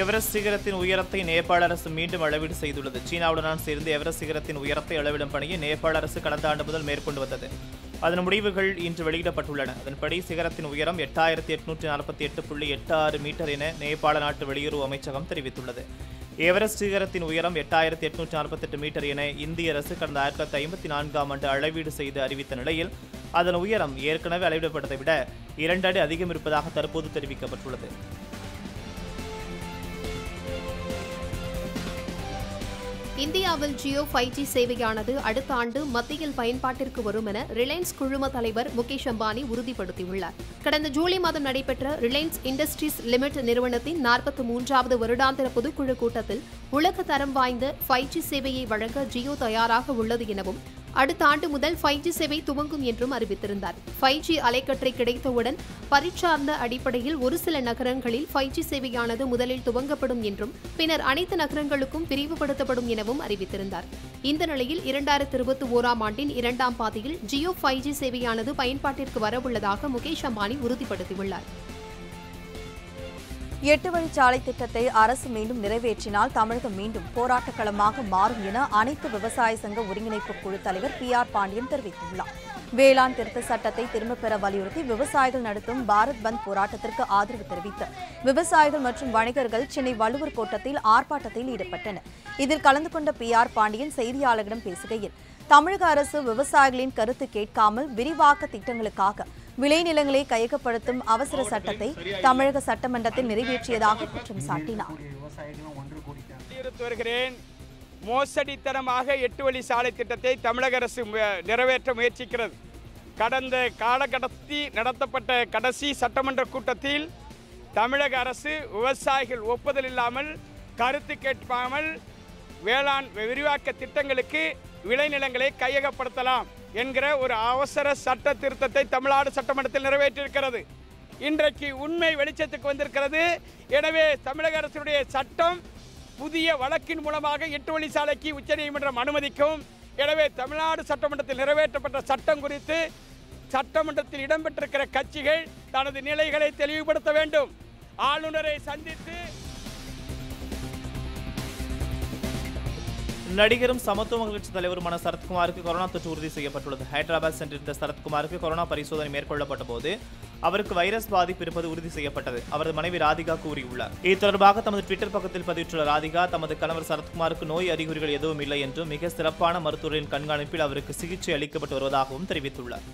Everest சிகரத்தின் உயரத்தை நேபாள அரசு மீண்டும் அளவீடு செய்துள்ளது. சீனாவுடன் சேர்ந்து எவரெஸ்ட் சிகரத்தின் உயரத்தை அளவிடும் பணியை நேபாள அரசு கடந்த ஆண்டு முதல் மேற்கொண்டு வந்தது. அதன் முடிவுகள் இன்று வெளியிடப்பட்டுள்ளன. அதன்படி சிகரத்தின் உயரம் எட்டாயிரத்தி எட்நூற்றி நாற்பத்தி எட்டு புள்ளி எட்டு ஆறு மீட்டர் என நேபாள நாட்டு வெளியுறவு அமைச்சகம் தெரிவித்துள்ளது. எவரெஸ்ட் சிகரத்தின் உயரம் எட்டாயிரத்தி எட்நூற்றி நாற்பத்தெட்டு மீட்டர் என இந்திய அரசு கடந்த ஆயிரத்தி தொள்ளாயிரத்தி ஐம்பத்தி நான்காம் ஆண்டு அளவீடு செய்து அறிவித்த நிலையில் அதன் உயரம் ஏற்கனவே அளவிடப்பட்டதை விட இரண்டு அடி அதிகம் இருப்பதாக தற்போது தெரிவிக்கப்பட்டுள்ளது. இந்தியாவில் ஜியோ ஃபைவ் ஜி சேவையானது அடுத்த ஆண்டு மத்தியில் பயன்பாட்டிற்கு வரும் என ரிலையன்ஸ் குழும தலைவர் முகேஷ் அம்பானி உறுதிப்படுத்தியுள்ளார். கடந்த ஜூலை மாதம் நடைபெற்ற ரிலையன்ஸ் இண்டஸ்ட்ரீஸ் லிமிட் நிறுவனத்தின் நாற்பத்தி மூன்றாவது வருடாந்திர பொதுக்குழு கூட்டத்தில் உலக தரம் வாய்ந்த ஃபைவ் ஜி சேவையை வழங்க ஜியோ தயாராக உள்ளது எனவும் அடுத்த ஆண்டு முதல் ஃபைவ் ஜி சேவை துவங்கும் என்றும் அறிவித்திருந்தார். ஃபைவ் ஜி அலைக்கற்றை கிடைத்தவுடன் பரிச்சார்ந்த அடிப்படையில் ஒரு சில நகரங்களில் ஃபைவ் ஜி சேவையானது முதலில் துவங்கப்படும் என்றும் பின்னர் அனைத்து நகரங்களுக்கும் விரிவுபடுத்தப்படும் எனவும் அறிவித்திருந்தார். இந்த நிலையில் இரண்டாயிரத்தி இருபத்தி ஓராம் ஆண்டின் இரண்டாம் பாதியில் ஜியோ ஃபைவ் ஜி சேவையானது பயன்பாட்டிற்கு வரவுள்ளதாக முகேஷ் அம்பானி உறுதிப்படுத்தியுள்ளார். எட்டு வழிச்சாலை திட்டத்தை அரசு மீண்டும் நிறைவேற்றினால் தமிழகம் மீண்டும் போராட்டக் களமாக மாறும் என அனைத்து விவசாய சங்க ஒருங்கிணைப்பு குழு தலைவர் பி ஆர் பாண்டியன் தெரிவித்துள்ளார். வேளாண் திருத்த சட்டத்தை திரும்பப் பெற வலியுறுத்தி விவசாயிகள் நடத்தும் பாரத் பந்த் போராட்டத்திற்கு ஆதரவு தெரிவித்து விவசாயிகள் மற்றும் வணிகர்கள் சென்னை வள்ளுவர் கோட்டத்தில் ஆர்ப்பாட்டத்தில் ஈடுபட்டனர். இதில் கலந்து கொண்ட பி ஆர் பாண்டியன் செய்தியாளர்களிடம் பேசுகையில் தமிழக அரசு விவசாயிகளின் கருத்து கேட்காமல் விரிவாக்க திட்டங்களுக்காக விளைநிலங்களை கையகப்படுத்தும் அவசர சட்டத்தை தமிழக சட்டமன்றத்தில் நிறைவேற்றியதாக குற்றம் சாட்டினார். வருகிறேன். மோசடித்தனமாக எட்டு வழி சாலை திட்டத்தை தமிழக அரசு நிறைவேற்ற முயற்சிக்கிறது. கடந்த காலகட்டத்தில் நடத்தப்பட்ட கடைசி சட்டமன்ற கூட்டத்தில் தமிழக அரசு விவசாயிகள் ஒப்புதல் இல்லாமல் கருத்து கேட்பாமல் வேளாண் விரிவாக்க திட்டங்களுக்கு விளைநிலங்களை கையகப்படுத்தலாம். என்கிற ஒரு அவசர சட்ட திருத்தத்தை தமிழ்நாடு சட்டமன்றத்தில் நிறைவேற்றியிருக்கிறது. இன்றைக்கு உண்மை வெளிச்சத்துக்கு வந்திருக்கிறது. எனவே தமிழக அரசுடைய சட்டம் புதிய வழக்கின் மூலமாக எட்டு வழி சாலைக்கு உச்சநீதிமன்றம் அனுமதிக்கும். எனவே தமிழ்நாடு சட்டமன்றத்தில் நிறைவேற்றப்பட்ட சட்டம் குறித்து சட்டமன்றத்தில் இடம்பெற்றிருக்கிற கட்சிகள் தனது நிலைகளை தெளிவுபடுத்த வேண்டும். ஆளுநரை சந்தித்து நடிகரும் சமத்துவ மக்கள் கட்சி தலைவருமான சரத்குமாருக்கு கொரோனா தொற்று உறுதி செய்யப்பட்டுள்ளது. ஹைதராபாத் சென்றிருந்த சரத்குமாருக்கு கொரோனா பரிசோதனை மேற்கொள்ளப்பட்ட போது அவருக்கு வைரஸ் பாதிப்பு இருப்பது உறுதி செய்யப்பட்டது. அவரது மனைவி ராதிகா கூறியுள்ளார். இது தொடர்பாக தமது ட்விட்டர் பக்கத்தில் பதிவிட்டுள்ள ராதிகா தமது கணவர் சரத்குமாருக்கு நோய் அறிகுறிகள் எதுவும் இல்லை என்றும் மிக சிறப்பான மருத்துவரின் கண்காணிப்பில் அவருக்கு சிகிச்சை அளிக்கப்பட்டு வருவதாகவும் தெரிவித்துள்ளார்.